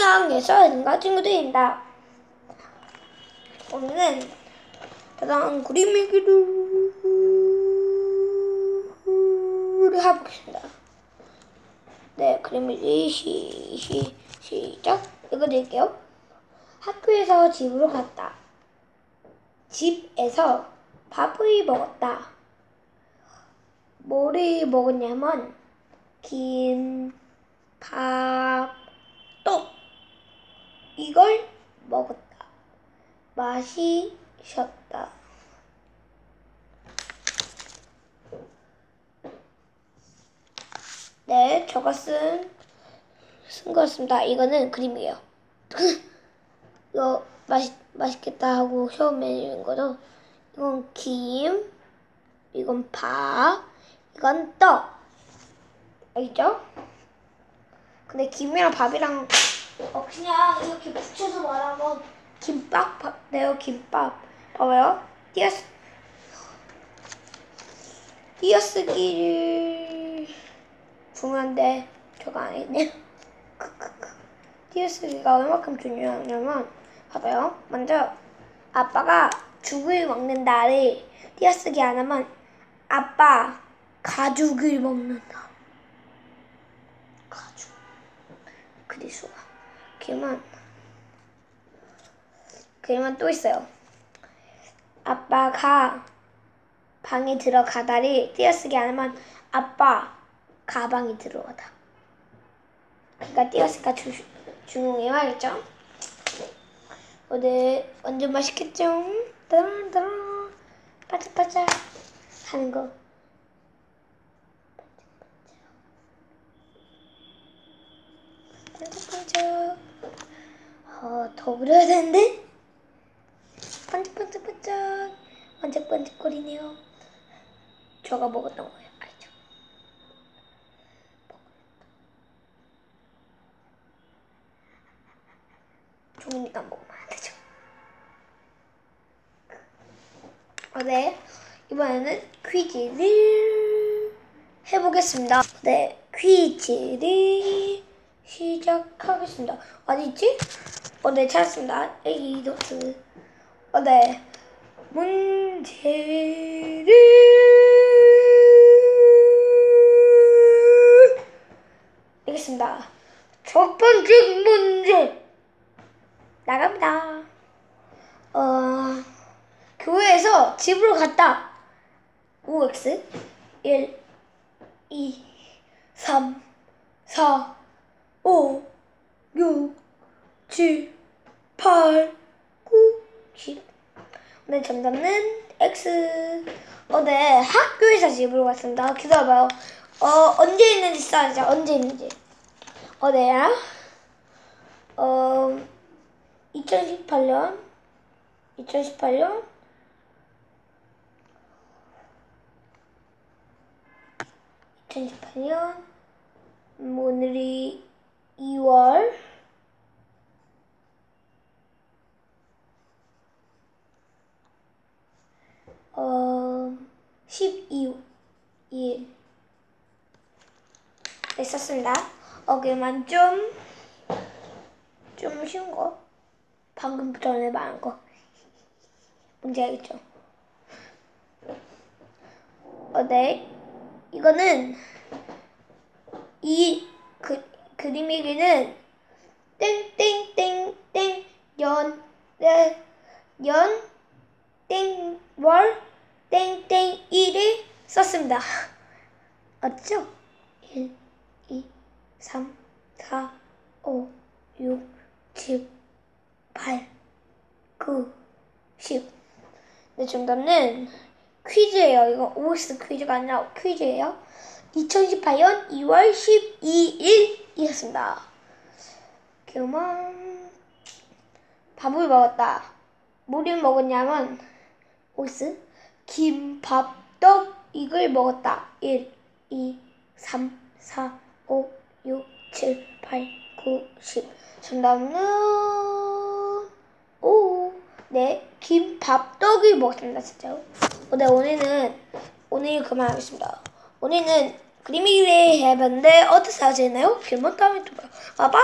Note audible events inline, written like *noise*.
1학년에 써야 되는가 친구들입니다. 오늘은 대단한 그림 일기를 해보겠습니다. 네, 그림 일기 시, 시, 시작 읽어드릴게요. 학교에서 집으로 갔다. 집에서 밥을 먹었다. 뭐를 먹었냐면 김, 밥, 떡 이걸 먹었다. 맛이 셨다. 네, 저가 쓴, 쓴 거였습니다. 이거는 그림이에요. *laughs* 이거 맛있, 맛있겠다 하고 처음 해주는 거죠. 이건 김, 이건 밥, 이건 떡. 알겠죠? 근데 김이랑 밥이랑 어 그냥 이렇게 붙여서 말하면 김밥 밥, 네요 김밥. 봐봐요. 띄어쓰 띄어쓰기를 중요한데 저거 안 했네요 *laughs* 띄어쓰기가 얼마큼 중요하냐면 봐봐요. 먼저 아빠가 죽을 먹는다를 띄어쓰기 안 하면 아빠 가죽을 먹는다. 가죽. 그리수가 그만 그만 또 있어요 아빠가 방에 들어가다를 띄어쓰기 안 하면 아빠 가방이 들어가다 그러니까 띄어쓰기가 주, 중요해요 알겠죠? 오늘 완전 맛있겠죠? 따라따라 바짝바짝 하는 거 반짝반짝. 어, 더 그려야 되는데? 반짝반짝반짝. 반짝반짝거리네요. 저가 먹었던 거예요. 알죠? 종이니까 먹으면 안 되죠. 어, 네. 이번에는 퀴즈를 해보겠습니다. 네. 퀴즈를 시작하겠습니다. 어디있지? 어, 네, 찾았습니다. 애기 노트. 어, 네. 문제를 읽겠습니다. 첫 번째 문제 나갑니다. 어, 교회에서 집으로 갔다. OX 1, 2, 3, 4, 5, 6, 7, 8, 9, 10. 오늘 정답은 X. 어, 네. 학교에서 집으로 갔습니다. 기다려봐요. 어, 언제 있는지 써야죠. 언제 있는지. 어, 네. 어, 2018년. 2018년. 2018년. 오늘이 2월 어 12일 네 썼습니다. 어 그만 좀좀 좀 쉬운 거 방금 전에 말한 거 뭔지 알겠죠? 어 네 이거는 이 그, 그림 일기는 땡땡땡땡 연, 네, 연, 땡, 월, 땡땡 일을 썼습니다. *laughs* 맞죠? 1, 2, 3, 4, 5, 6, 7, 8, 9, 10. 네, 정답은 퀴즈예요. 이거 OX 퀴즈가 아니라 퀴즈예요. 2018년 2월 12일이었습니다. 그만 밥을 먹었다. 뭐를 먹었냐면 오스 김밥 떡 이걸 먹었다. 1, 2, 3, 4, 5, 6, 7, 8, 9, 10. 정답은 오, 네 김밥 떡을 먹었습니다. 진짜로. 네 오늘은 오늘 그만하겠습니다. 오늘은 그림이 해봤는데 어떻게 하시나요? 길못 다음에 또 봐요. 바이바이.